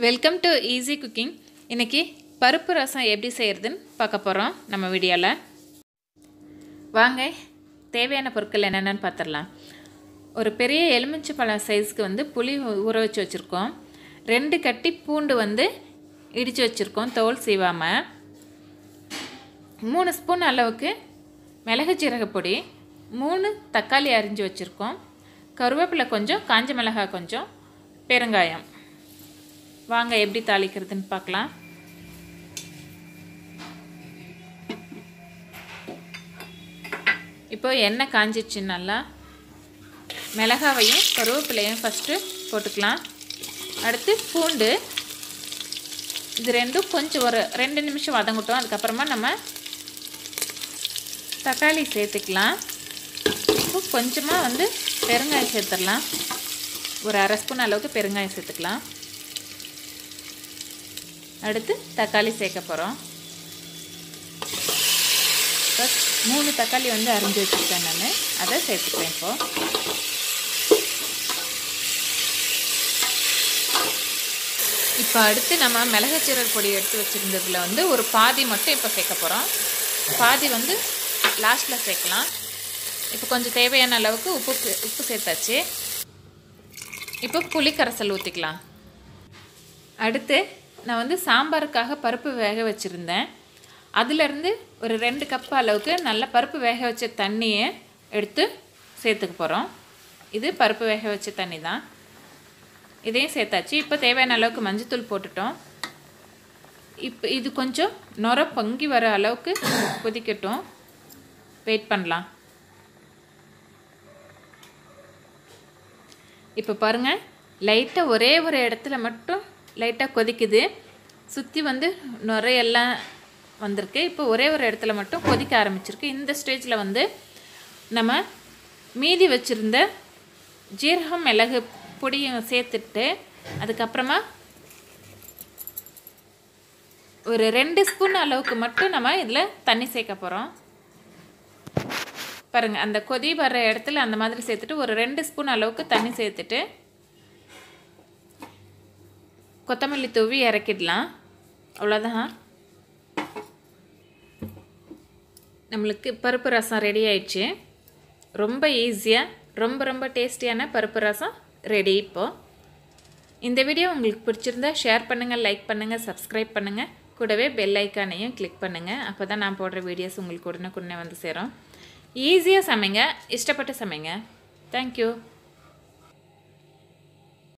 Welcome to easy cooking இன்றைக்கி பருப்பு ரசம் எப்படி செய்கிறதுன்னு பார்க்க போகிறோம் நம்ம வீடியோவில் வாங்க தேவையான பொருட்கள் என்னென்னு பார்த்துடலாம். ஒரு பெரிய எலுமிச்சை பழம் சைஸ்க்கு வந்து புளி ஊற வச்சு வச்சுருக்கோம். ரெண்டு கட்டி பூண்டு வந்து இடித்து வச்சுருக்கோம் தோல் சீவாமல் மூணு ஸ்பூன் அளவுக்கு மிளகு சீரகப்பொடி மூணு தக்காளி அரிஞ்சு வச்சுருக்கோம். கருவேப்பிலை கொஞ்சம் காஞ்ச மிளகாய் கொஞ்சம் பெருங்காயம். வாங்க எப்படி தாளிக்கிறதுன்னு பார்க்கலாம். இப்போ எண்ணெய் காஞ்சிச்சு நல்லா. மிளகாவையும் கருவேப்பிலையும் ஃபஸ்ட்டு போட்டுக்கலாம். அடுத்து பூண்டு. இது ரெண்டும் கொஞ்சம் ஒரு ரெண்டு நிமிஷம் வதங்கட்டும். அதுக்கப்புறமா நம்ம தக்காளி சேர்த்துக்கலாம். இப்போ கொஞ்சமாக வந்து பெருங்காயம் சேர்த்துடலாம். ஒரு அரை ஸ்பூன் அளவுக்கு பெருங்காயம் சேர்த்துக்கலாம். அடுத்து தக்காளி சேர்க்க போகிறோம் மூணு தக்காளி வந்து அரிஞ்சு வச்சுருக்கேன் நான். அதை சேர்த்துக்கிறேன் இப்போது இப்போ அடுத்து நம்ம மிளகுச்சீரக பொடி எடுத்து வச்சுருந்ததில் வந்து ஒரு பாதி மட்டும் இப்போ சேர்க்க போகிறோம் பாதி வந்து லாஸ்ட்டில் சேர்க்கலாம். இப்போ கொஞ்சம் தேவையான அளவுக்கு உப்பு உப்பு சேர்த்தாச்சு. இப்போ புளி கரைசல் ஊற்றிக்கலாம் அடுத்து நான் வந்து சாம்பாருக்காக பருப்பு வேக வச்சுருந்தேன். அதிலேருந்து ஒரு ரெண்டு கப் அளவுக்கு நல்ல பருப்பு வேக வச்ச தண்ணியை எடுத்து சேர்த்துக்க போகிறோம் இது பருப்பு வேக வச்ச தண்ணி தான். இதையும் சேர்த்தாச்சு. இப்போ தேவையான அளவுக்கு மஞ்சத்தூள் போட்டுட்டோம். இப்போ இது கொஞ்சம் நொர பொங்கி வர அளவுக்கு கொதிக்கட்டும். வெயிட் பண்ணலாம். இப்போ பாருங்கள் லைட்டாக ஒரே ஒரு இடத்துல மட்டும் லைட்டாக கொதிக்குது. சுற்றி வந்து நுரையெல்லாம் வந்திருக்கு. இப்போ ஒரே ஒரு இடத்துல மட்டும் கொதிக்க ஆரம்பிச்சிருக்கு. இந்த ஸ்டேஜில் வந்து நம்ம மீதி வச்சுருந்த ஜீரகம் மிளகு பொடியும் சேர்த்துட்டு அதுக்கப்புறமா ஒரு ரெண்டு ஸ்பூன் அளவுக்கு மட்டும் நம்ம இதில் தண்ணி சேர்க்க போகிறோம் பாருங்கள் அந்த கொதி வர்ற இடத்துல அந்த மாதிரி சேர்த்துட்டு ஒரு ரெண்டு ஸ்பூன் அளவுக்கு தண்ணி சேர்த்துட்டு கொத்தமல்லி தூவி இறக்கிடலாம். அவ்வளோதான் நம்மளுக்கு பருப்பு ரசம் ரெடி ஆயிடுச்சு. ரொம்ப ஈஸியாக ரொம்ப ரொம்ப டேஸ்டியான பருப்பு ரசம் ரெடி இப்போது இந்த வீடியோ உங்களுக்கு பிடிச்சிருந்தா ஷேர் பண்ணுங்கள் லைக் பண்ணுங்கள் சப்ஸ்கிரைப் பண்ணுங்கள் கூடவே பெல் ஐக்கானையும் கிளிக் பண்ணுங்கள் அப்போ தான் நான் போடுற வீடியோஸ் உங்களுக்கு உடனுக்குடனே வந்து சேரும். ஈஸியாக சமைங்க இஷ்டப்பட்டு சமைங்க. தேங்க்யூ